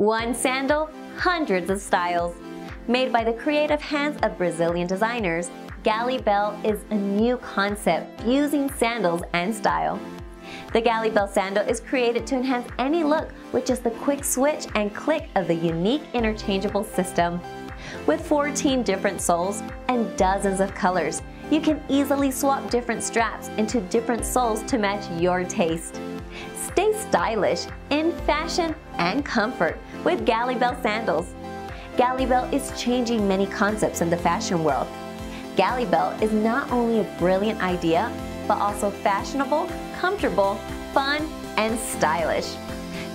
One sandal, hundreds of styles. Made by the creative hands of Brazilian designers, Galibelle is a new concept fusing sandals and style. The Galibelle sandal is created to enhance any look with just the quick switch and click of the unique interchangeable system. With 14 different soles and dozens of colors, you can easily swap different straps into different soles to match your taste. Stylish in fashion and comfort with Galibelle sandals. Galibelle is changing many concepts in the fashion world. Galibelle is not only a brilliant idea, but also fashionable, comfortable, fun, and stylish.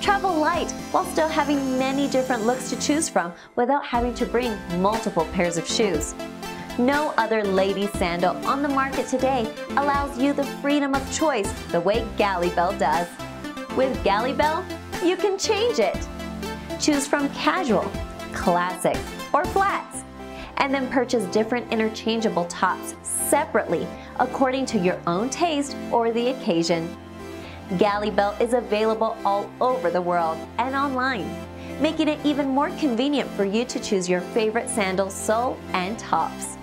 Travel light while still having many different looks to choose from without having to bring multiple pairs of shoes. No other lady sandal on the market today allows you the freedom of choice the way Galibelle does. With Galibelle, you can change it. Choose from casual, classic, or flats, and then purchase different interchangeable tops separately according to your own taste or the occasion. Galibelle is available all over the world and online, making it even more convenient for you to choose your favorite sandal sole and tops.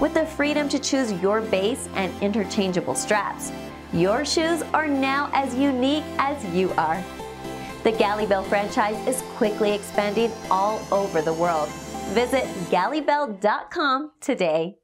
With the freedom to choose your base and interchangeable straps, your shoes are now as unique as you are. The Galibelle franchise is quickly expanding all over the world. Visit galibelle.com today.